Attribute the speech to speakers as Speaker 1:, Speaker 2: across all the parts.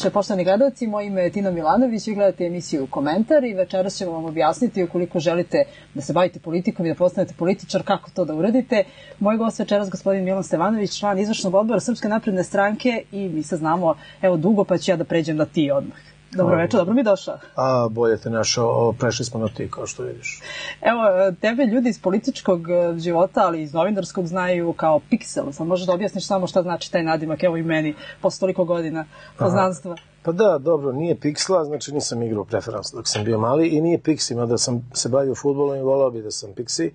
Speaker 1: Večer, poštovani gledalci, moje ime je Tina Milanović, vi gledate emisiju Komentar i večeras ćemo vam objasniti ukoliko želite da se bavite politikom i da postanete političar, kako to da uradite. Moj gost večeras gospodin Milan Stevanović, član izvršnog odbora Srpske napredne stranke i mi se znamo evo dugo pa ću ja da pređem na ti odmah. Dobro večer, dobro mi došao.
Speaker 2: A, bolje te našao, prešli smo na ti, kao što vidiš.
Speaker 1: Evo, tebe ljudi iz političkog e, života, ali iz novinarskog znaju kao Pixel. Sad možeš da objasniš samo šta znači taj nadimak, evo i meni, posle toliko godina poznanstva.
Speaker 2: Pa da, dobro, nije Pixla, znači nisam igrao preferans dok sam bio mali i nije Pixi, mada sam se bavio futbolom i volao bi da sam Pixi.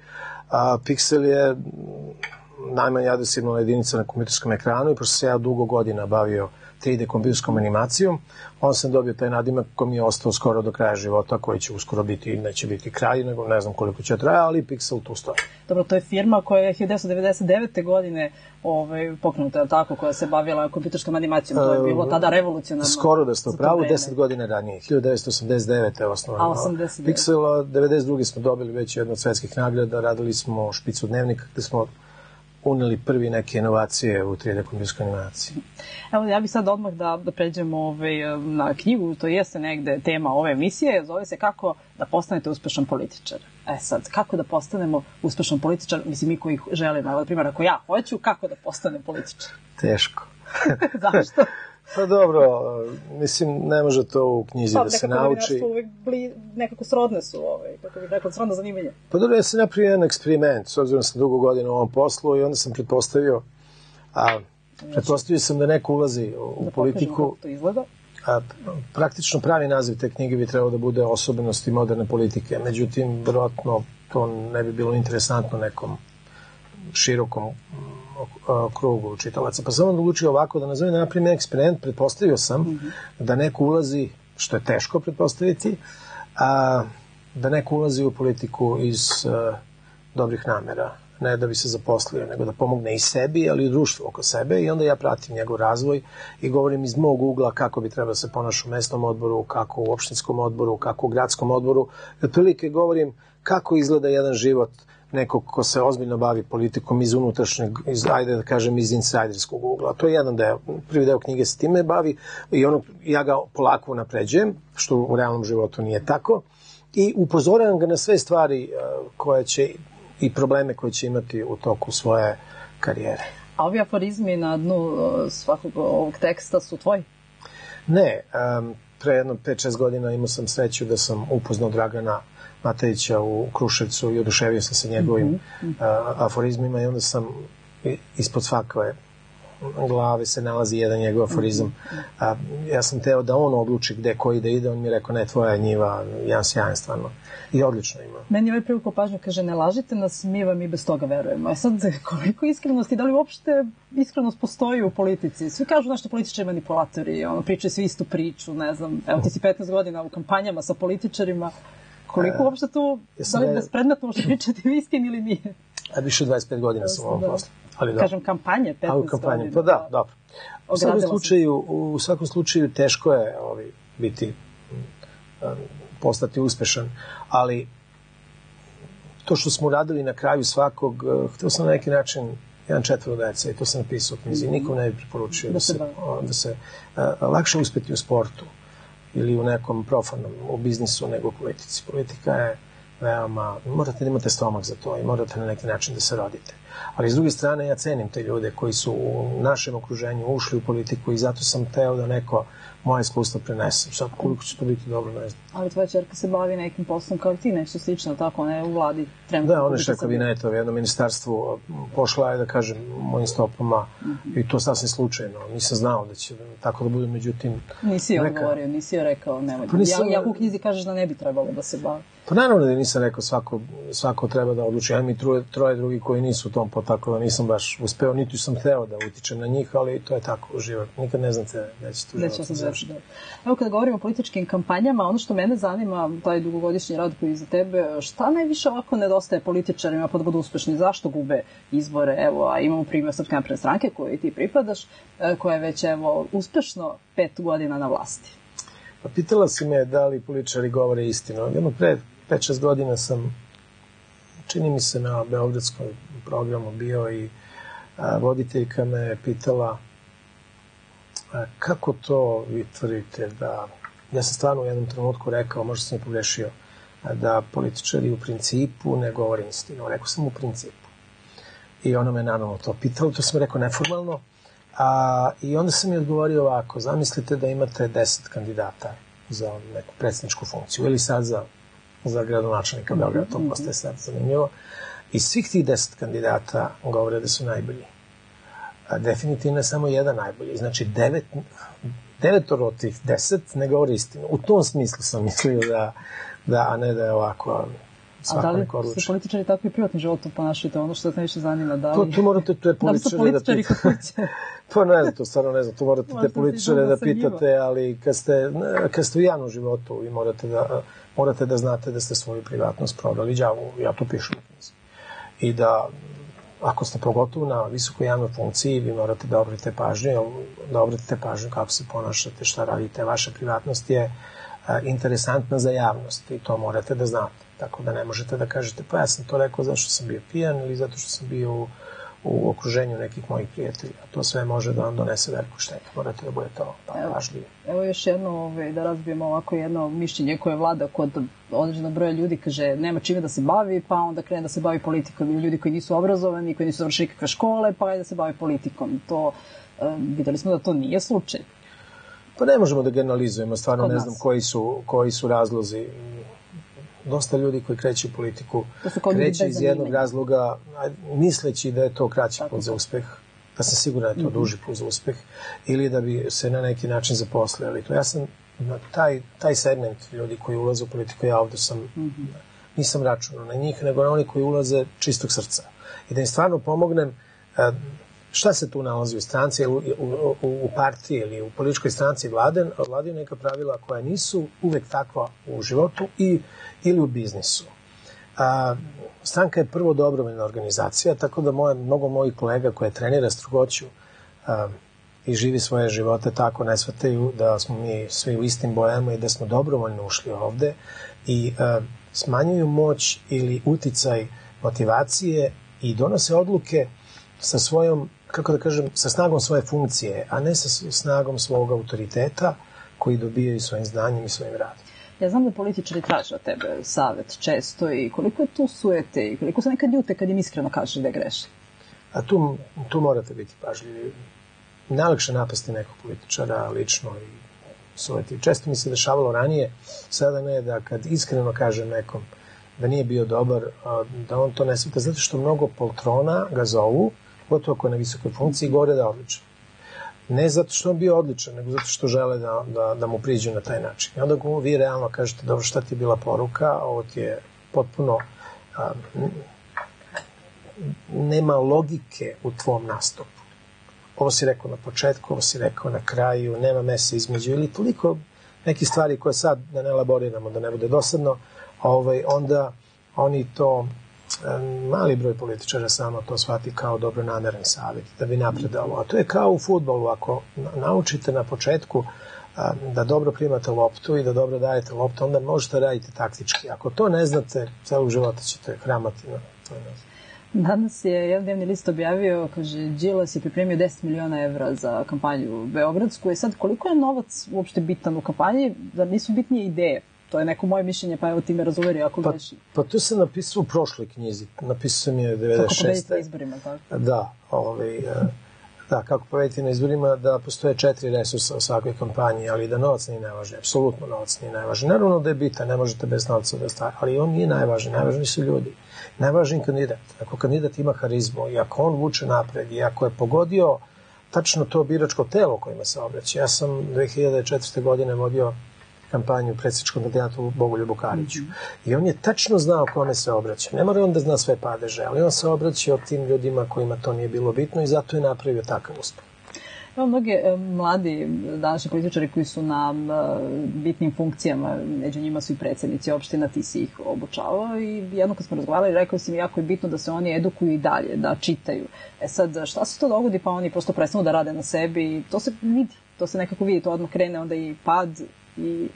Speaker 2: A Pixel je najmanja adresivna jedinica na kompjuterskom ekranu i pošto se ja dugo godina bavio 3D kompjuterskom animacijom, on sam dobio taj nadimak koji mi je ostao skoro do kraja života, koji će uskoro biti, neće biti kraj, nego ne znam koliko će traja, ali Pixel tu stoji.
Speaker 1: Dobro, to je firma koja je 1999. godine ovaj, pokrenuta, je tako, koja se bavila kompjuterskom animacijom, to je bilo tada revolucionarno.
Speaker 2: Skoro da ste u pravu, 10 godina ranije, 1989. je osnovano.
Speaker 1: A, 89.
Speaker 2: Pixel, 92. smo dobili već jedno od svetskih nagrada, radili smo špicu dnevnika, gde smo uneli prvi neke inovacije u 3D kompjuterskoj animaciji.
Speaker 1: Evo, ja bih sad odmah da, da pređemo ovaj, na knjigu, to jeste negde tema ove emisije, zove se kako da postanete uspešan političar. E sad, kako da postanemo uspešan političar, mislim mi koji želimo, evo, primjer, ako ja hoću, kako da postanem političar?
Speaker 2: Teško.
Speaker 1: Zašto?
Speaker 2: Pa dobro, mislim, ne može to u knjizi
Speaker 1: pa,
Speaker 2: da se nauči.
Speaker 1: Pa nekako bli, nekako srodne su, ovaj, kako bih rekao, srodno zanimanje.
Speaker 2: Pa dobro, ja sam napravio jedan eksperiment, s obzirom da sam dugo godina u ovom poslu i onda sam pretpostavio, a, pretpostavio sam da neko ulazi u
Speaker 1: da
Speaker 2: politiku.
Speaker 1: To izgleda.
Speaker 2: A, praktično pravi naziv te knjige bi trebalo da bude osobenosti moderne politike, međutim, verovatno to ne bi bilo interesantno nekom širokom krugu čitalaca. Pa sam odlučio ovako da nazovem napravim eksperiment, pretpostavio sam mm -hmm. da neko ulazi, što je teško pretpostaviti, a, da neko ulazi u politiku iz a, dobrih namera, ne da bi se zaposlio, nego da pomogne i sebi, ali i društvu oko sebe i onda ja pratim njegov razvoj i govorim iz mog ugla kako bi trebalo da se ponaša u mesnom odboru, kako u opštinskom odboru, kako u gradskom odboru. Otprilike govorim kako izgleda jedan život nekog ko se ozbiljno bavi politikom iz unutrašnjeg, iz, ajde da kažem, iz insajderskog ugla. To je jedan deo, prvi deo knjige se time bavi i ono, ja ga polako napređujem, što u realnom životu nije tako, i upozoravam ga na sve stvari koje će i probleme koje će imati u toku svoje karijere.
Speaker 1: A ovi aforizmi na dnu svakog ovog teksta su tvoji?
Speaker 2: Ne, um, pre jedno 5-6 godina imao sam sreću da sam upoznao Dragana Matejića u Kruševcu i oduševio sam se njegovim mm -hmm. uh, aforizmima i onda sam ispod svakove glave se nalazi jedan njegov aforizam. A, ja sam teo da on odluči gde koji da ide, on mi je rekao ne, tvoja njiva, ja sjajan stvarno. I odlično ima.
Speaker 1: Meni ovaj privukao pažnju, kaže, ne lažite nas, mi vam i bez toga verujemo. A sad, koliko iskrenosti, da li uopšte iskrenost postoji u politici? Svi kažu nešto političari manipulatori, ono, pričaju svi istu priču, ne znam, evo ti si 15 godina u kampanjama sa političarima, Koliko e, uopšte tu, da li bespredmetno možete pričati o istini ili nije?
Speaker 2: A više od 25 godina sam u ovom poslu.
Speaker 1: Ali da. Kažem kampanje, 15
Speaker 2: A, u kampanje, godina. Pa da, dobro. U svakom, slučaju, u svakom slučaju teško je ovaj, biti, postati uspešan, ali to što smo radili na kraju svakog, htio sam na neki način jedan četvro dece i to sam napisao u knjizi, nikom ne bi preporučio da se, da se uh, lakše uspeti u sportu ili u nekom profanom, u biznisu nego u politici. Politika je veoma, morate da imate stomak za to i morate na neki način da se rodite. Ali s druge strane ja cenim te ljude koji su u našem okruženju ušli u politiku i zato sam teo da neko moje iskustvo prenesem. Sad, koliko će to biti dobro, ne znam.
Speaker 1: Ali tvoja čerka se bavi nekim poslom kao ti, nešto slično, tako, ne u vladi. Trenutno
Speaker 2: da, ona je šef kabineta u jednom ministarstvu. Pošla je, da kažem, mojim stopama mm -hmm. i to sasvim slučajno. Nisam znao da će tako da bude, međutim...
Speaker 1: Nisi joj odgovorio, nisi joj rekao, nemoj. Pa nisam... ja, ja u knjizi kažeš da ne bi trebalo da se bavi.
Speaker 2: Pa naravno da nisam rekao svako, svako treba da odluči. Ja mi troje, troje drugi koji nisu u tom tako da nisam baš uspeo, niti sam hteo da utičem na njih, ali to je tako život. Nikad ne znate da će tu život završiti.
Speaker 1: Evo kada govorimo o političkim kampanjama, ono što mene zanima, taj dugogodišnji rad koji je za tebe, šta najviše ovako nedostaje političarima pa da budu uspešni? Zašto gube izbore? Evo, a imamo primjer Srpske napredne stranke koje ti pripadaš, e, koja je već evo, uspešno pet godina na vlasti.
Speaker 2: Pa pitala si me da li političari govore istinu. Jedno pre 5-6 godina sam, čini mi se na Beogradskom programu bio i a, voditeljka me pitala kako to vi tvrdite da... Ja sam stvarno u jednom trenutku rekao, možda sam i pogrešio, da političari u principu ne govore istinu. Rekao sam u principu. I ona me naravno to pitala, to sam rekao neformalno. A, I onda sam mi odgovorio ovako, zamislite da imate 10 kandidata za neku predsjedničku funkciju ili sad za, za gradonačelnika Beograda, to postaje sad zanimljivo. I svih tih 10 kandidata govore da su najbolji. Definitivno je samo jedan najbolji. Znači, devet, devetoro od tih deset ne govori istinu. U tom smislu sam mislio da, da a ne da je ovako
Speaker 1: A da li se političari tako i privatnim životom ponašaju, to ono što te najviše zanima, da li...
Speaker 2: To, to morate te političare da,
Speaker 1: da pitate.
Speaker 2: pa ne znam, to stvarno ne znam, to morate te političare da pitate, ali kad ste, kad ste u javnom životu vi morate da, morate da znate da ste svoju privatnost prodali džavu, ja to pišem u knjizi. I da ako ste pogotovo na visokoj javnoj funkciji, vi morate da obratite pažnju, da obratite pažnju kako se ponašate, šta radite, vaša privatnost je interesantna za javnost i to morate da znate. Tako da ne možete da kažete, pa ja sam to rekao zato što sam bio pijan ili zato što sam bio u, u okruženju nekih mojih prijatelja. To sve može da vam donese veliku štetu. Morate da bude to pa, evo.
Speaker 1: Evo još jedno, ovaj, da razbijemo ovako jedno mišljenje koje vlada kod određenog broja ljudi, kaže nema čime da se bavi, pa onda krene da se bavi politikom. Ili ljudi koji nisu obrazovani, koji nisu završili kakve škole, pa je da se bavi politikom. To, videli smo da to nije slučaj.
Speaker 2: Pa ne možemo da generalizujemo, stvarno Kod ne znam koji su, koji su razlozi dosta ljudi koji kreće u politiku kreće iz jednog razloga misleći da je to kraći put za uspeh da sam siguran da je to -hmm. duži put za uspeh ili da bi se na neki način zaposlili. To ja sam na taj, taj segment ljudi koji ulaze u politiku, ja ovde sam, mm -hmm. nisam računao na njih, nego na oni koji ulaze čistog srca. I da im stvarno pomognem šta se tu nalazi u stranci, u, u, u partiji ili u političkoj stranci vlade, vladaju neka pravila koja nisu uvek takva u životu i, ili u biznisu. A, stranka je prvo dobrovoljna organizacija, tako da moje, mnogo mojih kolega koje trenira strugoću a, i živi svoje živote tako ne shvataju da smo mi svi u istim bojama i da smo dobrovoljno ušli ovde i a, smanjuju moć ili uticaj motivacije i donose odluke sa svojom kako da kažem, sa snagom svoje funkcije, a ne sa snagom svog autoriteta koji dobijaju svojim znanjem i svojim radom.
Speaker 1: Ja znam da političari traže od tebe savet često i koliko je tu sujete i koliko se nekad ljute kad im iskreno kažeš da je greši.
Speaker 2: A tu, tu morate biti pažljivi. Najlakše napasti nekog političara lično i sujeti. Često mi se dešavalo ranije, sada ne, da kad iskreno kaže nekom da nije bio dobar, da on to ne svita, zato što mnogo poltrona ga zovu, pogotovo ako je na visokoj funkciji, govore da je odličan. Ne zato što on bio odličan, nego zato što žele da, da, da mu priđu na taj način. I onda vi realno kažete, dobro, šta ti je bila poruka, ovo ti je potpuno a, nema logike u tvom nastupu. Ovo si rekao na početku, ovo si rekao na kraju, nema mesa između, ili toliko neki stvari koje sad da ne elaboriramo, da ne bude dosadno, ovaj, onda oni to mali broj političara samo to shvati kao dobro nameren savjet, da bi napredalo. A to je kao u futbolu, ako naučite na početku da dobro primate loptu i da dobro dajete loptu, onda možete raditi taktički. Ako to ne znate, celog života ćete hramati na to.
Speaker 1: Danas je jedan dnevni list objavio, kaže, Đilas je pripremio 10 miliona evra za kampanju Beogradsku. I sad, koliko je novac uopšte bitan u kampanji? Da nisu bitnije ideje? To je neko moje mišljenje, pa evo ti me razuveri ako
Speaker 2: pa,
Speaker 1: greši.
Speaker 2: Pa to sam napisao u prošloj knjizi. Napisao sam je 96. Kako
Speaker 1: pobediti na izborima, tako?
Speaker 2: Da, ovaj, da, kako pobediti na izborima, da postoje četiri resursa u svakoj kampanji, ali da novac nije najvažniji, apsolutno novac nije najvažniji. Naravno da je bitan, ne možete bez novca da stavite, ali on nije najvažniji, najvažniji su ljudi. Najvažniji kandidat. Ako kandidat ima harizmu i ako on vuče napred i ako je pogodio tačno to biračko telo kojima se obraća. Ja sam 2004. godine vodio kampanju predsjedničkom kandidatu Bogoljubu Kariću. Mm -hmm. I on je tačno znao kome se obraća. Ne mora on da zna sve padeže, ali on se obraćao tim ljudima kojima to nije bilo bitno i zato je napravio takav uspeh.
Speaker 1: Evo mnoge mladi današnji političari koji su na e, bitnim funkcijama, među njima su i predsednici opština, ti si ih obučavao i jedno kad smo razgovarali, rekao si mi jako je bitno da se oni edukuju i dalje, da čitaju. E sad, šta se to dogodi pa oni prosto prestanu da rade na sebi i to se vidi, to se nekako vidi, to odmah krene onda i pad i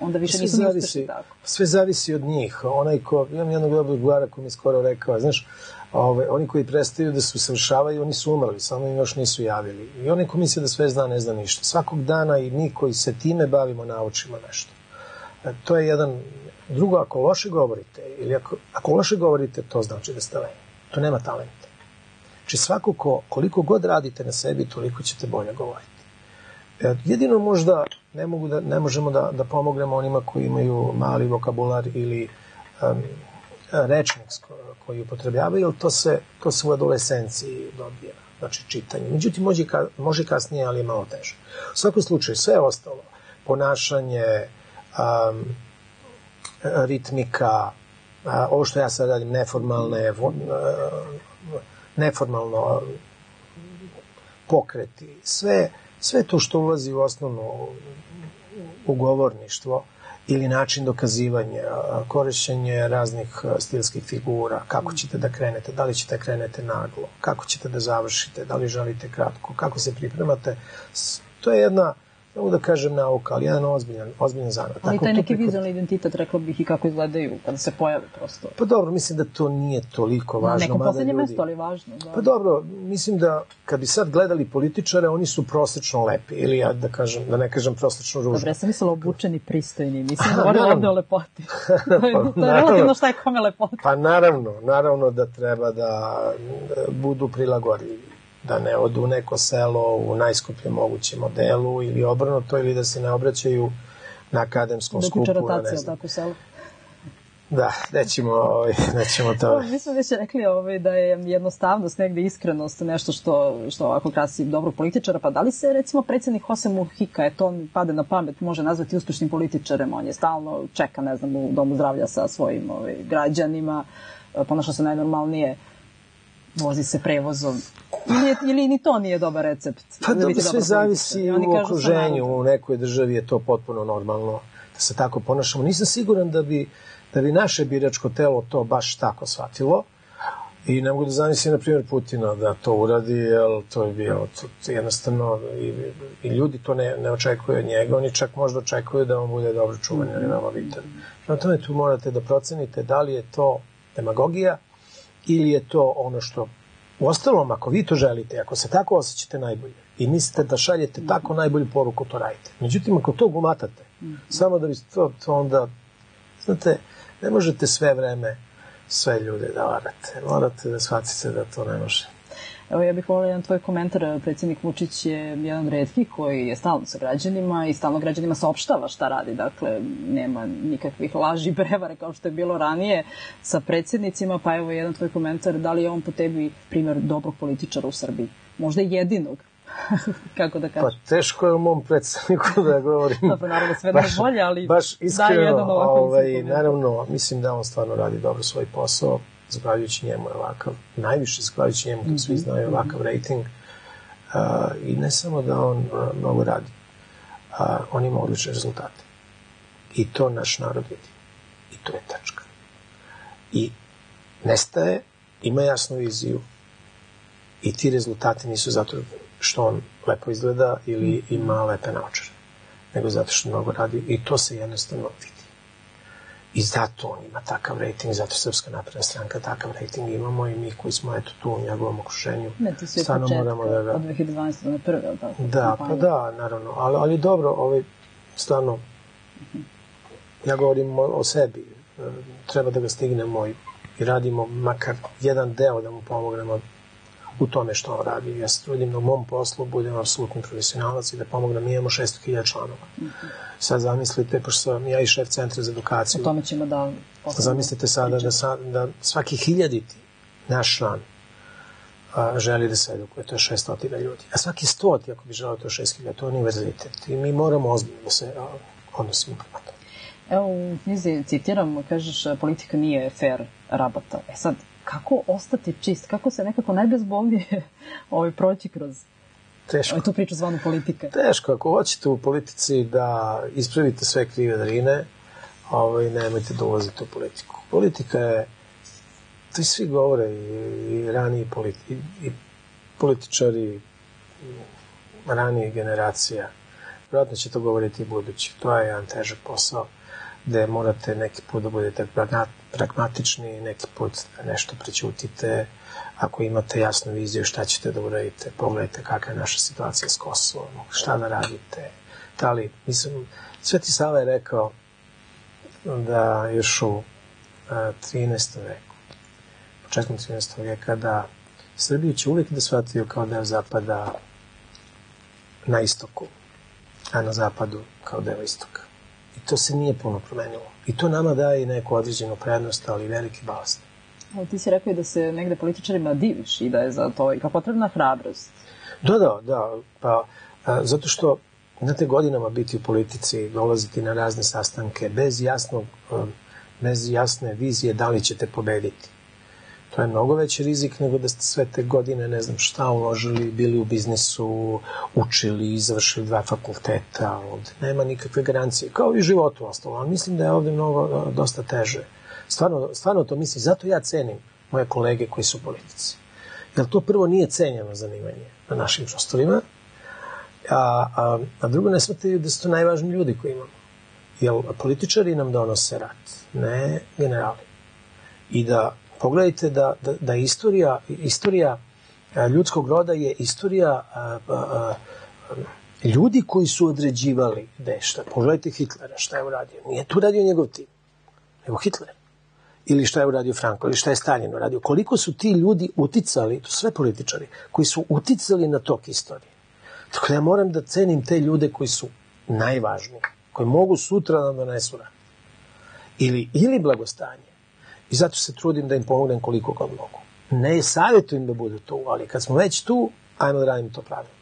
Speaker 1: onda više
Speaker 2: sve
Speaker 1: nisu
Speaker 2: zavisi,
Speaker 1: uspešni tako.
Speaker 2: Sve zavisi od njih. Onaj ko, imam jednog dobrog guvara koji mi je skoro rekao, znaš, ove, oni koji prestaju da se usavršavaju, oni su umrli, samo im još nisu javili. I oni ko misle da sve zna, ne zna ništa. Svakog dana i mi koji se time bavimo, naučimo nešto. E, to je jedan... Drugo, ako loše govorite, ili ako, ako loše govorite, to znači da ste lenji. To nema talenta. Znači svako ko, koliko god radite na sebi, toliko ćete bolje govoriti. E, jedino možda ne, mogu da, ne možemo da, da pomognemo onima koji imaju mali vokabular ili um, rečnik koji upotrebljavaju, jer to se, to se u adolescenciji dobija, znači čitanje. Međutim, može, može kasnije, ali je malo teže. U svakom slučaju, sve ostalo, ponašanje, um, ritmika, uh, ovo što ja sad radim, neformalne, uh, neformalno pokreti, sve, sve to što ulazi u osnovno ugovorništvo ili način dokazivanja, korišćenje raznih stilskih figura, kako ćete da krenete, da li ćete da krenete naglo, kako ćete da završite, da li želite kratko, kako se pripremate, to je jedna mogu da kažem nauka, ali jedan ozbiljan, ozbiljan zanat.
Speaker 1: Ali taj neki vizualni identitet, rekla bih i kako izgledaju kada se pojave prosto.
Speaker 2: Pa dobro, mislim da to nije toliko važno.
Speaker 1: Na neko poslednje ljudi... mesto, ali važno. Da.
Speaker 2: Pa dobro, mislim da kad bi sad gledali političare, oni su prosečno lepi, ili ja da kažem, da ne kažem prosečno ružni.
Speaker 1: Dobro, ja sam mislila obučeni, pristojni, mislim da govorim ovde o lepoti. pa, to je naravno, relativno šta je kome lepota.
Speaker 2: Pa naravno, naravno da treba da budu prilagodivi da ne odu u neko selo u najskupljem mogućem modelu ili obrnuto ili da se ne obraćaju na akademskom
Speaker 1: Dok
Speaker 2: skupu.
Speaker 1: Dok rotacija, tako selo.
Speaker 2: Da, nećemo, ovaj, nećemo to.
Speaker 1: Mi smo već rekli ovaj, da je jednostavnost, negde iskrenost, nešto što, što ovako krasi dobro političara, pa da li se recimo predsednik Jose Muhika, je to mi pade na pamet, može nazvati uspešnim političarem, on je stalno čeka, ne znam, u domu zdravlja sa svojim ovaj, građanima, ponaša se najnormalnije, vozi se prevozom. Ili, ili ni to nije dobar recept.
Speaker 2: Pa da dobro, sve zavisi u okruženju, u nekoj državi je to potpuno normalno da se tako ponašamo. Nisam siguran da bi, da bi naše biračko telo to baš tako shvatilo. I ne mogu da zamislim, na primjer, Putina da to uradi, jer to je bio to, jednostavno, i, i ljudi to ne, ne očekuju od njega, oni čak možda očekuju da on bude dobro čuvan ili veoma bitan. Na tome tu morate da procenite da li je to demagogija ili je to ono što u ostalom, ako vi to želite, ako se tako osjećate najbolje i mislite da šaljete mm. tako najbolju poruku, to radite. Međutim, ako to gumatate, mm. samo da bi to, to onda, znate, ne možete sve vreme sve ljude da varate. Morate da shvatite da to ne može.
Speaker 1: Evo ja bih volila jedan tvoj komentar, predsjednik Vučić je jedan redki koji je stalno sa građanima i stalno građanima saopštava šta radi, dakle nema nikakvih laži, brevare kao što je bilo ranije sa predsjednicima, pa evo jedan tvoj komentar, da li je on po tebi primjer dobrog političara u Srbiji? Možda jedinog, kako da kažem.
Speaker 2: Pa teško je u mom predstavniku da govorim.
Speaker 1: Dobro, naravno sve da bolje, ali
Speaker 2: baš iskreno, da jedan ovako ovaj, naravno, mislim da on stvarno radi dobro svoj posao zahvaljujući njemu je ovakav, najviše zahvaljujući njemu, to svi mhm. znaju, ovakav rating. Uh, I ne samo da on uh, mnogo radi, uh, on ima odlične rezultate. I to naš narod vidi. I to je tačka. I nestaje, ima jasnu viziju i ti rezultati nisu zato što on lepo izgleda ili mhm. ima lepe naočare, nego zato što mnogo radi i to se jednostavno vidi. I zato on ima takav rating, zato Srpska napredna stranka takav rating imamo i mi koji smo eto tu u njegovom okruženju.
Speaker 1: Ne, ti si od moramo da ga... od 2012. na prve, ali tako?
Speaker 2: Da, pa da, naravno, ali, ali dobro, ovaj, stvarno, ja govorim o, o sebi, treba da ga stignemo i, i radimo makar jedan deo da mu pomognemo u tome što on radi. Ja se trudim da u mom poslu budem apsolutni profesionalac i da pomognem. Mi imamo 600.000 članova. Mm -hmm. Sad zamislite, pošto sam ja i šef centra za edukaciju.
Speaker 1: O tome ćemo da...
Speaker 2: Zamislite sada da, sa, da svaki hiljaditi naš član a, želi da se edukuje, to je 600 ljudi. A svaki stoti, ako bi želeo, to je 6000, to je univerzitet. I mi moramo ozbiljno da se a, odnosimo prema to.
Speaker 1: Evo, u knjizi citiram, kažeš, politika nije fair rabata. E sad, kako ostati čist, kako se nekako najbezbolnije ovaj, proći kroz Teško. Ovaj, tu priču zvanu politika.
Speaker 2: Teško, ako hoćete u politici da ispravite sve krive drine, ovaj, nemojte da ulazite u politiku. Politika je, to i svi govore, i, i raniji politi, i, i političari ranije generacija, vjerojatno će to govoriti i budući. To je jedan težak posao gde morate neki put da budete pragmatični, neki put nešto prećutite, ako imate jasnu viziju šta ćete da uradite, pogledajte kakva je naša situacija s Kosovom, šta da radite, da li, mislim, Sveti Sava je rekao da još u 13. veku, početkom 13. veka, da Srbiju će uvijek da shvatio kao deo zapada na istoku, a na zapadu kao deo istoka. To se nije puno promenilo. I to nama daje neku određenu prednost, ali veliki balast.
Speaker 1: Ali ti si rekao da se negde političarima diviš i da je za to i kao potrebna hrabrost.
Speaker 2: Da, da, da. Pa, a, zato što znate, godinama biti u politici, dolaziti na razne sastanke bez jasnog, bez jasne vizije da li ćete pobediti. To je mnogo veći rizik nego da ste sve te godine, ne znam šta, uložili, bili u biznisu, učili, završili dva fakulteta, ovde nema nikakve garancije, kao i životu ostalo, ali mislim da je ovde mnogo, dosta teže. Stvarno, stvarno to mislim, zato ja cenim moje kolege koji su politici. Jer to prvo nije cenjeno zanimanje na našim prostorima, a, a, a drugo ne shvataju da su to najvažniji ljudi koji imamo. Jer političari nam donose rat, ne generali. I da pogledajte da, da, da istorija, istorija ljudskog roda je istorija a, a, a, ljudi koji su određivali šta. Pogledajte Hitlera, šta je uradio. Nije tu radio njegov tim, nego Hitler. Ili šta je uradio Franko, ili šta je Stalin uradio. Koliko su ti ljudi uticali, to sve političari, koji su uticali na tok istorije. Tako da ja moram da cenim te ljude koji su najvažniji, koji mogu sutra da donesu rat. Ili, ili blagostanje. I zato se trudim da im pomognem koliko god mogu. Ne savjetujem da budu tu, ali kad smo već tu, ajmo da radimo to pravilno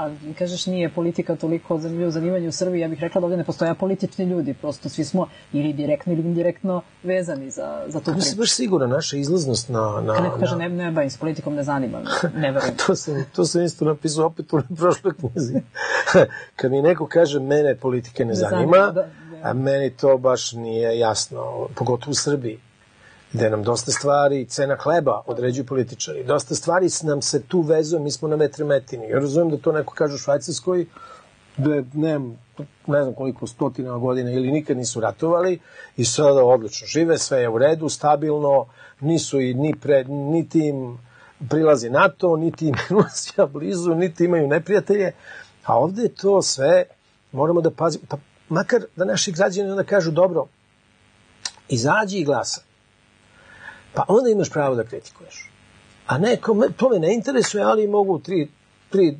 Speaker 1: a kažeš nije politika toliko zanimljivo zanimanje u Srbiji, ja bih rekla da ovde ne postoja politični ljudi, prosto svi smo ili direktno ili indirektno vezani za, za tu
Speaker 2: priču. Mislim baš sigurno, naša izlaznost na... na
Speaker 1: Kad neko kaže ne, ne bavim s politikom, ne zanima me, ne verujem.
Speaker 2: to, sam, to sam isto napisao opet u prošloj knjizi. Kad mi neko kaže mene politike ne, ne zanima, zanima da, da. a meni to baš nije jasno, pogotovo u Srbiji gde nam dosta stvari, cena hleba određuju političari, dosta stvari nam se tu vezuje, mi smo na metremetini. Ja razumijem da to neko kaže u Švajcarskoj, da ne, ne znam koliko stotina godina ili nikad nisu ratovali i sada odlično žive, sve je u redu, stabilno, nisu i ni pred, niti im prilazi NATO, niti im Rusija blizu, niti imaju neprijatelje, a ovde je to sve, moramo da pazimo, pa makar da naši građani onda kažu, dobro, izađi i glasa pa onda imaš pravo da kritikuješ. A ne, to me ne interesuje, ali mogu tri, tri,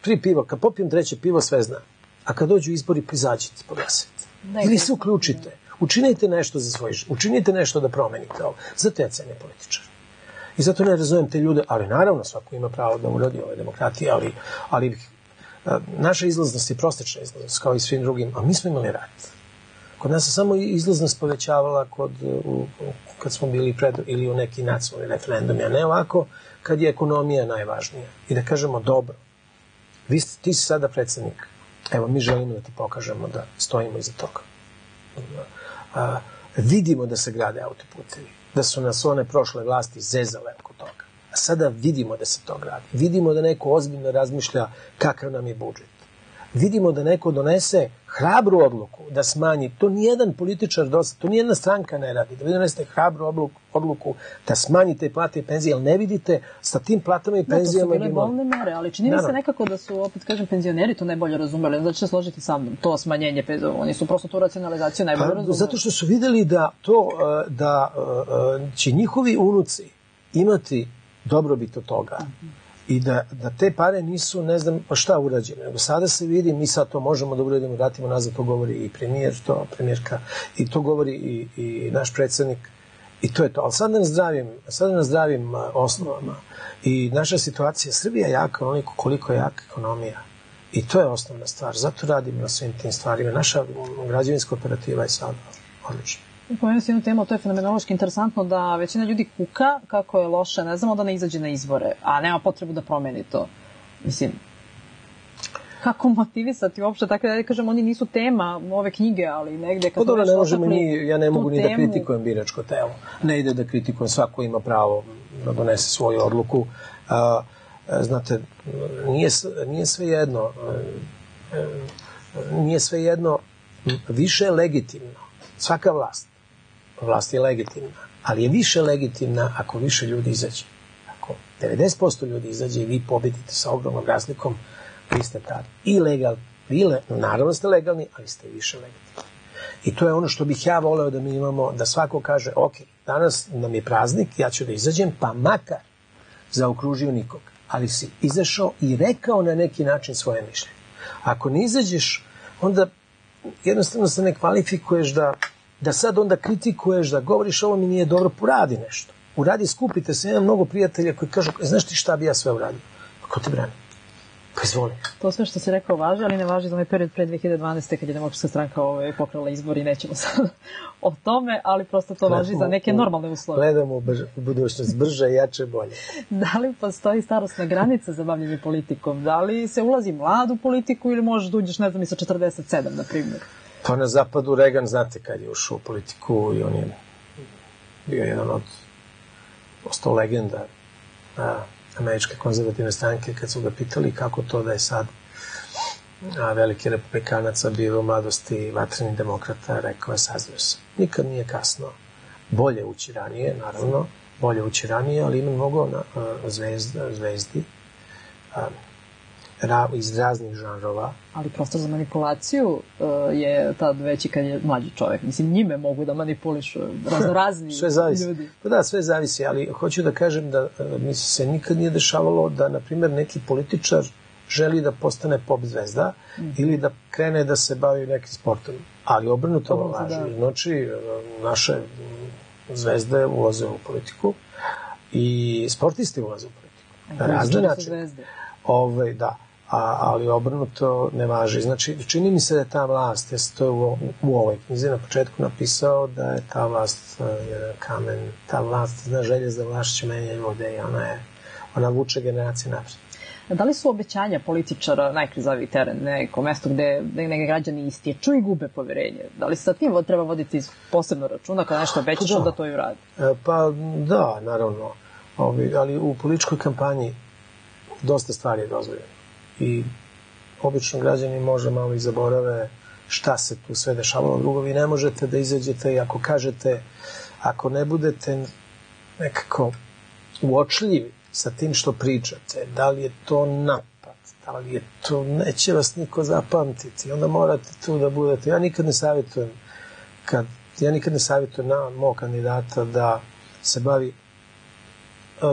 Speaker 2: tri piva, kad popijem treće pivo, sve znam. A kad dođu izbori, prizađite, poglasite. Ili se uključite. Učinite nešto za svoj život. Učinite nešto da promenite ovo. Zato ja cenim političar. I zato ne razumem te ljude, ali naravno svako ima pravo da uradi ove demokratije, ali, ali naša izlaznost je prostečna izlaznost, kao i svim drugim, a mi smo imali rat. Kod nas se samo izlaznost povećavala kod, u, kad smo bili pred, ili u neki nacionalni referendum, a ne ovako kad je ekonomija najvažnija. I da kažemo dobro, vi, ti si sada predsednik, evo mi želimo da ti pokažemo da stojimo iza toga. A, vidimo da se grade autoputevi, da su nas one prošle vlasti zezale oko toga. A sada vidimo da se to gradi. Vidimo da neko ozbiljno razmišlja kakav nam je budžet vidimo da neko donese hrabru odluku da smanji, to nijedan političar dosta, to nijedna stranka ne radi, da vi donesete hrabru odluku, odluku da smanjite plate i penzije, ali ne vidite sa tim platama i penzijama...
Speaker 1: Da, to su bile bolne mere, ali čini mi se nekako da su, opet kažem, penzioneri to najbolje razumeli, znači će složiti sa mnom, to smanjenje penzija, oni su prosto tu racionalizaciju najbolje pa, razumeli.
Speaker 2: Zato što su videli da to, e, da e, će njihovi unuci imati dobrobit od toga. Mm -hmm i da, da te pare nisu, ne znam, pa šta urađene. Nego sada se vidi, mi sad to možemo da uradimo, vratimo nazad, to govori i premijer, to premijerka, i to govori i, i naš predsednik, i to je to. Ali sad na zdravim, sad na zdravim osnovama. I naša situacija, Srbija je jaka onoliko koliko je jaka ekonomija. I to je osnovna stvar. Zato radimo na svim tim stvarima. Naša građevinska operativa je sad odlična.
Speaker 1: Pomenuo si jednu temu, to je fenomenološki interesantno da većina ljudi kuka kako je loše, ne znamo da ne izađe na izbore, a nema potrebu da promeni to. Mislim, kako motivisati uopšte, tako da kažem, oni nisu tema ove knjige, ali negde
Speaker 2: kad... Pa dobro, ne možemo ni, ja ne mogu ni da kritikujem biračko telo. Ne ide da kritikujem, svako ima pravo da donese svoju odluku. A, znate, nije, nije sve jedno nije sve jedno, više je legitimno. Svaka vlast, vlast je legitimna, ali je više legitimna ako više ljudi izađe. Ako 90% ljudi izađe i vi pobedite sa ogromnom razlikom, vi ste tad i legal, vi le, naravno ste legalni, ali ste više legitimni. I to je ono što bih ja voleo da mi imamo, da svako kaže, ok, danas nam je praznik, ja ću da izađem, pa makar zaokružio nikog. Ali si izašao i rekao na neki način svoje mišljenje. Ako ne izađeš, onda jednostavno se ne kvalifikuješ da, da sad onda kritikuješ, da govoriš ovo mi nije dobro, poradi nešto. Uradi, skupite se, imam mnogo prijatelja koji kažu, znaš ti šta bi ja sve uradio? Ko te brani? Pa izvoli.
Speaker 1: To sve što si rekao važi, ali ne važi za onaj period pre 2012. kad je demokratska stranka ovaj, pokrala izbor i nećemo sad o tome, ali prosto to važi za neke normalne uslove.
Speaker 2: Gledamo u budućnost brže, jače, bolje.
Speaker 1: Da li postoji starostna granica za bavljanje politikom? Da li se ulazi mlad u politiku ili možeš da uđeš, ne znam, i sa 47, na primjer?
Speaker 2: Pa na zapadu Reagan, znate, kad je ušao u politiku i on je bio jedan od ostao legenda a, američke konzervativne stranke kad su ga pitali kako to da je sad a veliki republikanaca bio u mladosti vatreni demokrata, rekao je sazvio se. Nikad nije kasno. Bolje ući ranije, naravno, bolje ući ranije, ali ima mnogo na, a, zvezda, zvezdi a, ra, iz raznih žanrova.
Speaker 1: Ali prostor za manipulaciju uh, je tad veći kad je mlađi čovek. Mislim, njime mogu da manipulišu raznorazni
Speaker 2: sve zavisi.
Speaker 1: ljudi.
Speaker 2: Pa da, sve zavisi, ali hoću da kažem da uh, mi se nikad nije dešavalo da, na primjer, neki političar želi da postane pop zvezda mm. ili da krene da se bavi nekim sportom. Ali obrnuto važi. Da. Znači, naše zvezde ulaze u politiku i sportisti ulaze u politiku. Na razne načine. Ove, ovaj, da a, ali obrnuto ne važi. Znači, čini mi se da je ta vlast, ja sam to u, u ovoj knjizi na početku napisao, da je ta vlast uh, jedan kamen, ta vlast, zna želje za vlašće menja vode i ona je, ona vuče generacije napred.
Speaker 1: Da li su obećanja političara najkrizavi teren, neko mesto gde, gde neke građani istječu i gube poverenje? Da li se sa tim treba voditi posebno računa kada nešto obećaš pa da. da to i uradi?
Speaker 2: E, pa da, naravno. Ovi, ali u političkoj kampanji dosta stvari je dozvoljeno i obično građani možda malo i zaborave šta se tu sve dešavalo. Drugo, vi ne možete da izađete i ako kažete, ako ne budete nekako uočljivi sa tim što pričate, da li je to napad, da li je to, neće vas niko zapamtiti, onda morate tu da budete. Ja nikad ne savjetujem, kad, ja nikad ne savjetujem na mog kandidata da se bavi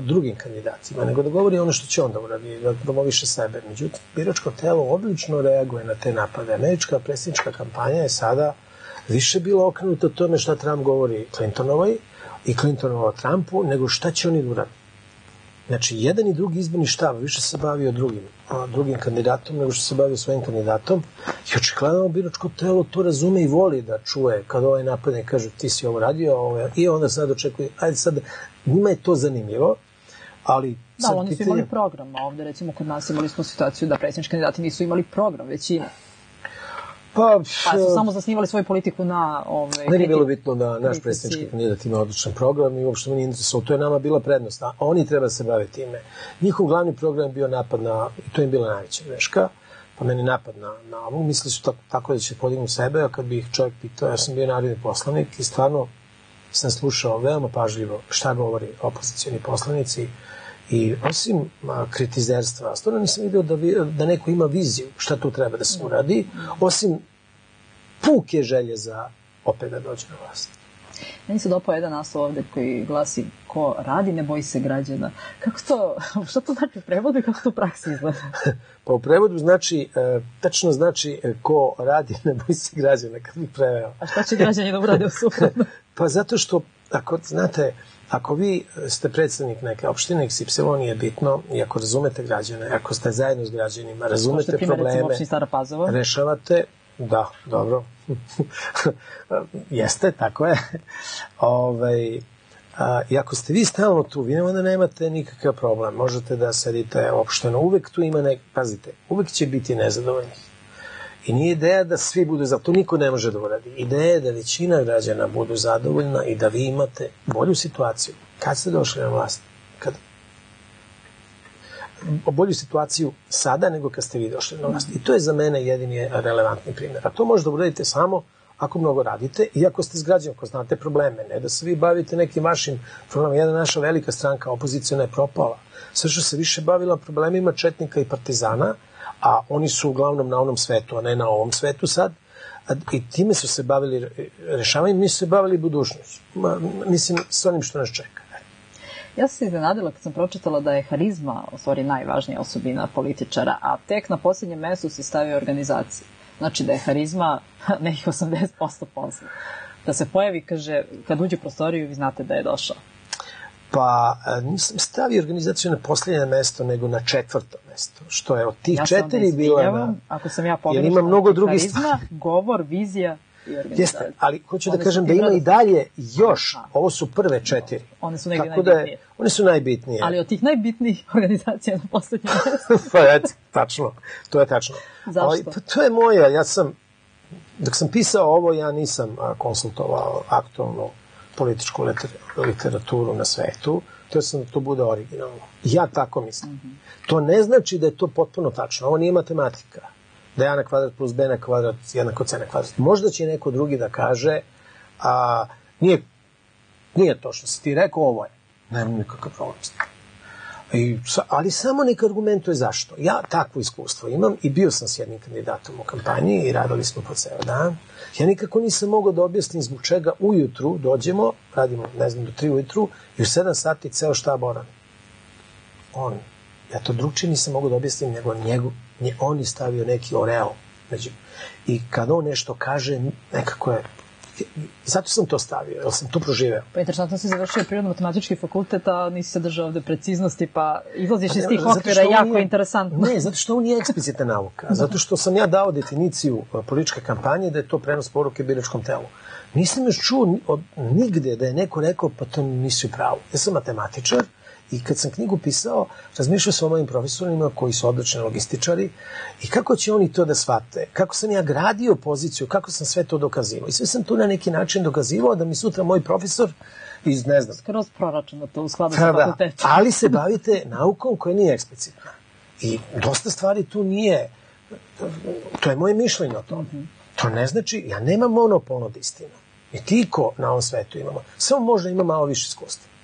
Speaker 2: drugim kandidatima, nego da govori ono što će onda uradi, da promoviše sebe. Međutim, biračko telo odlično reaguje na te napade. Američka predsjednička kampanja je sada više bila okrenuta tome šta Trump govori Clintonovoj i Clintonovo Trumpu, nego šta će oni da uradi. Znači, jedan i drugi izborni štab više se bavio drugim, a, drugim kandidatom nego što se bavio svojim kandidatom i očekladno biračko telo to razume i voli da čuje kad ovaj napadne kaže ti si ovo radio ovo, i onda sad očekuje, ajde sad njima je to zanimljivo, ali...
Speaker 1: Da, oni su pitanje... imali program, a ovde recimo kod nas imali smo situaciju da predsjednički kandidati nisu imali program, većina.
Speaker 2: Pa,
Speaker 1: pa su samo zasnivali svoju politiku na... Ove,
Speaker 2: Meni je bilo bitno da naš predsjednički kandidat ima odličan program i uopšte mi nije interesovalo. To je nama bila prednost, a oni treba se baviti time. Njihov glavni program bio napad na... I to je bila najveća greška pa meni napad na, na ovu, mislili su tako, tako da će podignu sebe, a kad bi ih čovjek pitao, ja sam bio narodni poslanik i stvarno sam slušao veoma pažljivo šta govori opozicijani poslanici i osim a, kritizerstva, stvarno nisam vidio da, vi, da neko ima viziju šta tu treba da se uradi, osim puke želje za opet da dođe na vlast.
Speaker 1: Meni se dopao jedan naslov ovde koji glasi ko radi ne boji se građana. Kako to, šta to znači u prevodu i kako to u praksi izgleda?
Speaker 2: pa u prevodu znači, e, tačno znači e, ko radi ne boji se građana, kad bih preveo.
Speaker 1: A šta će građani da urade u suprotno?
Speaker 2: pa zato što, ako, znate, ako vi ste predstavnik neke opštine XY je bitno i ako razumete građane, ako ste zajedno s građanima, razumete probleme, rešavate, da, dobro, Jeste, tako je. ovaj, a, I ako ste vi stalno tu, vi onda nemate nikakav problem. Možete da sedite opšteno. Uvek tu ima nek... Pazite, uvek će biti nezadovoljnih. I nije ideja da svi budu za to niko ne može da uradi. Ideja je da većina građana budu zadovoljna i da vi imate bolju situaciju. Kad ste došli na vlast? Kad bolju situaciju sada nego kad ste vi došli na vlast. I to je za mene jedini relevantni primjer. A to možda uradite samo ako mnogo radite i ako ste zgrađeni, ako znate probleme, ne da se vi bavite nekim vašim problemima. Jedna naša velika stranka, opozicijona je propala. Sve što se više bavila problemima Četnika i Partizana, a oni su uglavnom na onom svetu, a ne na ovom svetu sad, i time su se bavili rešavanjem, nisu se bavili budućnost. Mislim, s onim što nas čeka.
Speaker 1: Ja sam se iznenadila kad sam pročitala da je harizma u stvari najvažnija osobina političara, a tek na posljednjem mestu se stavio organizacija. Znači da je harizma nekih 80% posla. Da se pojavi, kaže, kad uđe u prostoriju, vi znate da je došao.
Speaker 2: Pa nisam stavio organizaciju na posljednje mesto, nego na četvrto mesto. Što je od tih ja četiri bila na...
Speaker 1: Ako sam ja pogrešna,
Speaker 2: ima mnogo drugih
Speaker 1: harizma, govor, vizija i organizacija.
Speaker 2: Jeste, ali hoću da kažem da ima i dalje još, ovo su prve četiri.
Speaker 1: One su negdje
Speaker 2: Tako da je, one su najbitnije.
Speaker 1: Ali od tih najbitnijih organizacija na poslednje mesto.
Speaker 2: pa eto, tačno, to je tačno.
Speaker 1: Zašto? Ali,
Speaker 2: pa to je moja, ja sam, dok sam pisao ovo, ja nisam konsultovao aktualnu političku literaturu na svetu, to sam da to bude originalno. Ja tako mislim. Mm -hmm. To ne znači da je to potpuno tačno. Ovo nije matematika. Da je a na kvadrat plus b na kvadrat jednako c na kvadrat. Možda će neko drugi da kaže a nije, nije to što si ti rekao, ovo je. Nemam nikakav problem s I, ali samo nek argumentuje zašto. Ja takvo iskustvo imam i bio sam s jednim kandidatom u kampanji i radili smo po ceo dan. Ja nikako nisam mogao da objasnim zbog čega ujutru dođemo, radimo, ne znam, do 3 ujutru i u 7 sati ceo štab orani. On, ja to drugčije nisam mogao da objasnim, nego njegu, nje, on je stavio neki oreo. Među, I kada on nešto kaže, nekako je zato sam to stavio, jer sam to proživeo.
Speaker 1: Pa interesantno si završio prirodno-matematički fakultet, a nisi se držao ovde preciznosti, pa izlaziš pa, iz tih okvira jako nije, interesantno.
Speaker 2: Ne, zato što on nije eksplicitna nauka. Zato što sam ja dao definiciju političke kampanje da je to prenos poruke biračkom telu. Nisam još čuo nigde da je neko rekao, pa to nisi u pravu. Ja sam matematičar, I kad sam knjigu pisao, razmišljao sam o mojim profesorima koji su odlični logističari i kako će oni to da shvate, kako sam ja gradio poziciju, kako sam sve to dokazivao. I sve sam tu na neki način dokazivao da mi sutra moj profesor iz, ne znam...
Speaker 1: Skroz proračuna to u skladu sa
Speaker 2: da, fakultetom. ali se bavite naukom koja nije eksplicitna. I dosta stvari tu nije... To je moje mišljenje o tome. Mm -hmm. To ne znači, ja nemam monopol nad istinom. I ti ko na ovom svetu imamo. Samo možda ima malo više iskustva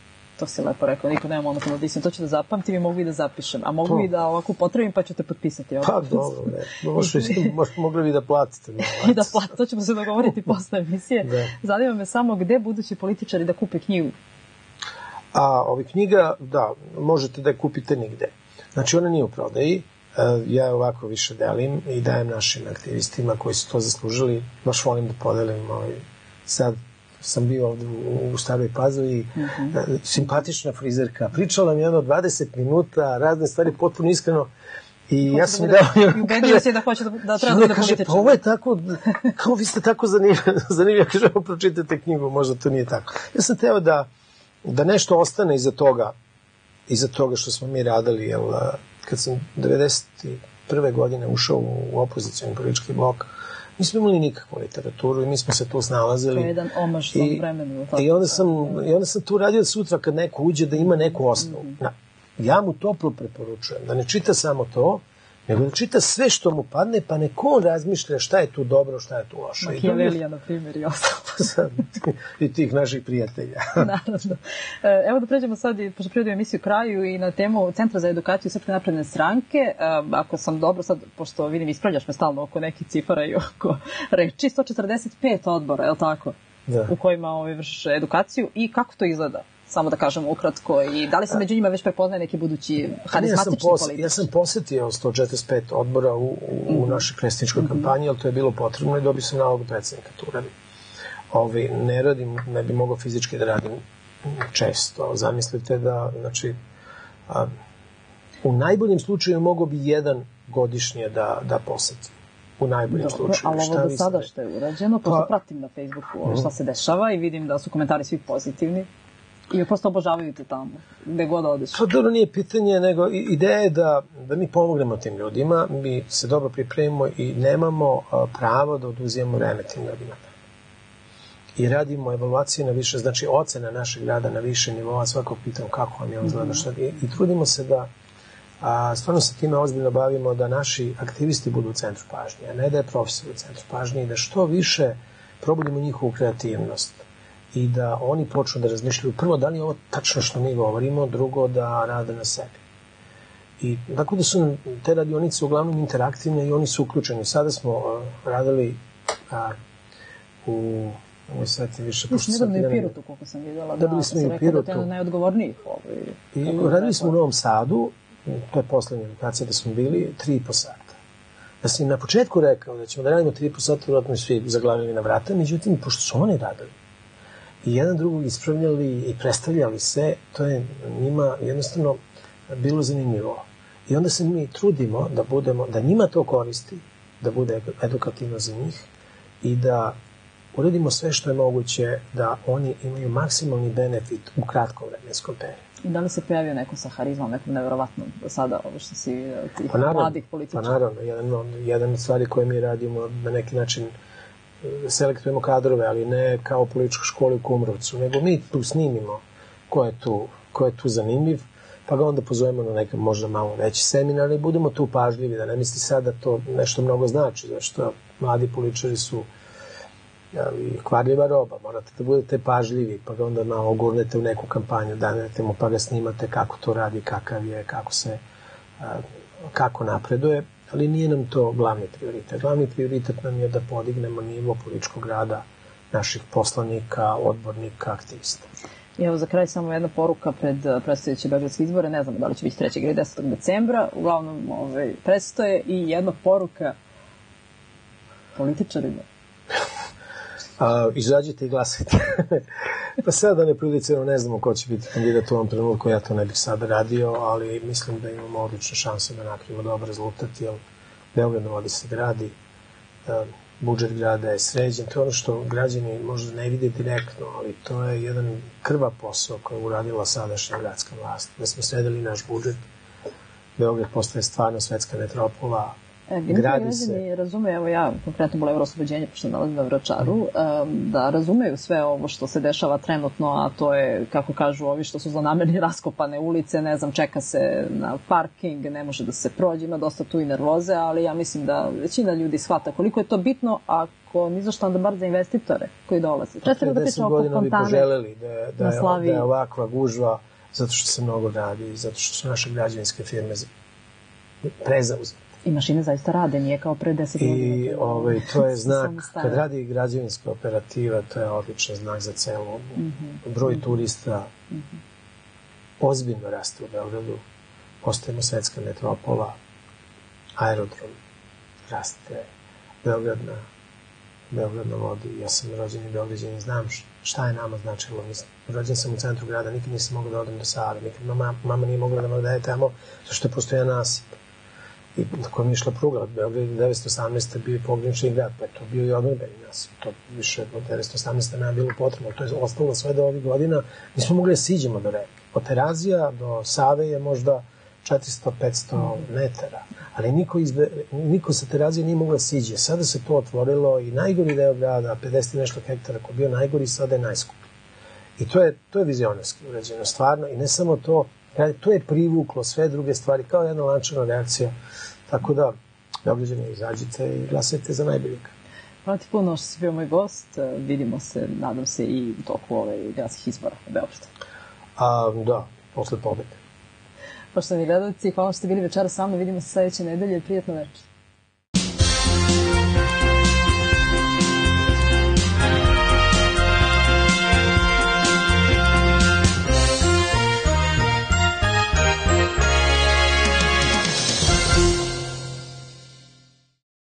Speaker 1: to si lepo rekao, niko nema monopol nad istinom, to ću da zapamtim i mogu i da zapišem, a mogu to. i da ovako potrebim pa ću te potpisati.
Speaker 2: Ovako. Pa dobro, ne. Možeš, možeš, mogli bi da platite.
Speaker 1: I da platite, to ćemo se dogovoriti posle emisije. Da. Zanima me samo gde budući političari da kupe knjigu.
Speaker 2: A ovi knjiga, da, možete da je kupite nigde. Znači ona nije u prodaji, e, ja ovako više delim i dajem našim aktivistima koji su to zaslužili, baš volim da podelim ovaj, sad sam bio ovde u, u Staroj Pazovi, uh mhm. -huh. simpatična frizerka, pričala mi jedno 20 minuta, razne stvari, potpuno iskreno, I Hoće ja sam da dao...
Speaker 1: I ubedio se da hoće da, da treba da bude političan.
Speaker 2: Pa ovo je tako, kao vi ste tako zanimljivi, zanimljivi, kaže, ovo pročitajte knjigu, možda to nije tako. Ja sam teo da, da nešto ostane iza toga, iza toga što smo mi radili, jer kad sam 91. godine ušao u opozicijalni politički blok, nismo imali nikakvu literaturu i mi smo se tu snalazili. To
Speaker 1: je jedan omaž svom vremenu.
Speaker 2: Tako, I onda, sam, I onda sam tu radio sutra kad neko uđe da ima neku osnovu. Mm -hmm. Na, ja mu toplo preporučujem da ne čita samo to, nego da čita sve što mu padne, pa neko on razmišlja šta je tu dobro, šta je tu loše.
Speaker 1: Machiavellija, na primjer, i ostalo.
Speaker 2: I tih naših prijatelja.
Speaker 1: Naravno. E, evo da pređemo sad, pošto privodimo emisiju kraju i na temu Centra za edukaciju Srpske napredne stranke. E, ako sam dobro sad, pošto vidim ispravljaš me stalno oko nekih cifara i oko reči, 145 odbora, je li tako? Da. U kojima ovaj, vršiš edukaciju i kako to izgleda? Samo da kažem ukratko i da li se među njima već prepoznaje neki budući harizmatični ja politički?
Speaker 2: Ja sam posetio 145 odbora u, u, u mhm. našoj kresničkoj mm -hmm. kampanji, ali to je bilo potrebno i dobio sam nalog predsednika tu radim. Ovi, ne radim, ne bi mogao fizički da radim često. Zamislite da, znači, a, u najboljem slučaju mogo bi jedan godišnje da, da posetim u najboljem Dobro, slučaju.
Speaker 1: Ali ovo do sada što je urađeno, pošto pa, pratim na Facebooku šta se dešava i vidim da su komentari svi pozitivni. I prosto obožavaju te tamo, gde god odeš.
Speaker 2: Pa dobro nije pitanje, nego ideja je da, da mi pomognemo tim ljudima, mi se dobro pripremimo i nemamo pravo da oduzijemo vreme tim ljudima. I radimo evaluacije na više, znači ocena našeg rada na više nivoa, svakog pitam kako vam je on zgleda, šta i, i trudimo se da a stvarno se time ozbiljno bavimo da naši aktivisti budu u centru pažnje, a ne da je profesor u centru pažnje i da što više probudimo njihovu kreativnost i da oni počnu da razmišljaju prvo da li je ovo tačno što mi govorimo, drugo da rade na sebi. I tako da su te radionice uglavnom interaktivne i oni su uključeni. Sada smo uh, radili a, u Ovo sad više...
Speaker 1: Mislim, nedavno i Pirotu, koliko sam videla, da, da
Speaker 2: smo
Speaker 1: i Pirotu. Da je najodgovornijih ovaj,
Speaker 2: I radili smo u Novom Sadu, to je poslednja edukacija da smo bili, tri i po sata. Da sam im na početku rekao da ćemo da radimo tri i po sata, vjerojatno svi zaglavili na vrata, međutim, pošto su oni radili, i jedan drugog ispravljali i predstavljali se, to je njima jednostavno bilo zanimljivo. I onda se mi trudimo da budemo, da njima to koristi, da bude edukativno za njih i da uradimo sve što je moguće da oni imaju maksimalni benefit u kratkom vremenskom periodu.
Speaker 1: I da li se pojavio neko sa harizmom, nekom nevjerovatnom do sada, ovo što si vidio, tih pa naravno, mladih političara?
Speaker 2: Pa naravno, jedan, jedan od stvari koje mi radimo na neki način e, selektujemo kadrove, ali ne kao političku školu u Kumrovcu, nego mi tu snimimo ko je tu, ko je tu zanimljiv, pa ga onda pozovemo na neka možda malo veći seminar i budemo tu pažljivi, da ne misli sad da to nešto mnogo znači, zašto mladi političari su ali, kvarljiva roba, morate da budete pažljivi, pa ga onda malo ogurnete u neku kampanju, danete mu, pa ga snimate kako to radi, kakav je, kako se, kako napreduje, ali nije nam to glavni prioritet. Glavni prioritet nam je da podignemo nivo političkog rada naših poslanika, odbornika, aktivista.
Speaker 1: I evo za kraj samo jedna poruka pred predstojeće beogradske izbore, ne znamo da li će biti 3. ili 10. decembra, uglavnom ovaj, predstoje i jedna poruka političarima
Speaker 2: A, izađite i glasajte. pa sada da ne prudiciramo, ne znamo ko će biti kandidat u ovom trenutku, ja to ne bih sada radio, ali mislim da imamo odlične šanse da napravimo dobar rezultat, jer Beograd vodi se gradi, da budžet grada je sređen, to je ono što građani možda ne vide direktno, ali to je jedan krva posao koji je uradila sadašnja gradska vlast. Da smo sredili naš budžet, Beograd postaje stvarno svetska metropola,
Speaker 1: E, gradi se. razume, evo ja konkretno bole Evroslobođenje, pošto nalazim na Vračaru, da razumeju sve ovo što se dešava trenutno, a to je, kako kažu ovi što su zanamerni raskopane ulice, ne znam, čeka se na parking, ne može da se prođe, ima dosta tu i nervoze, ali ja mislim da većina ljudi shvata koliko je to bitno, ako ni zašto onda bar za investitore koji dolaze.
Speaker 2: Često da pričamo oko fontane bi poželeli da, je, da, je, da je ovakva gužva zato što se mnogo radi, zato što su naše građevinske firme prezauzete
Speaker 1: I mašine zaista rade, nije kao pre 10
Speaker 2: godina. I ovaj, to je znak, kad radi građevinska operativa, to je odličan znak za celu mm -hmm. Broj mhm. turista mm -hmm. ozbiljno raste u Beogradu, postajemo svetska metropola, aerodrom raste, Beograd na, Beograd na vodi, ja sam rođen i Beograđan i znam šta je nama značilo. Mislim, rođen sam u centru grada, nikad nisam mogao da odem do Save, nikad mama, mama nije mogla da me daje tamo, zašto je postoja nasip i na kojem je išla pruga od Beograda 1918. bio je pogranični grad, pa je to bio i odrbeni nas. To više od 1918. nema bilo potrebno. To je ostalo sve do ovih godina. Nismo mogli da siđemo do reke. Od Terazija do Save je možda 400-500 metara. Ali niko, izbe, niko sa Terazija nije mogla da siđe. Sada se to otvorilo i najgori deo grada, 50 nešto hektara, ko bio najgori, sada je najskuplji. I to je, to je vizionarski urađeno stvarno. I ne samo to, to je privuklo sve druge stvari, kao jedna lančana reakcija Tako da, Beograđani, izađite i glasajte za najboljeg.
Speaker 1: Hvala ti puno što si bio moj gost. E, vidimo se, nadam se, i u toku ove gradskih izbora u Beogradu.
Speaker 2: A, da, posle pobede.
Speaker 1: Poštovani gledalci, hvala što ste bili večera sa mnom. Vidimo se sledeće nedelje. Prijetno večer.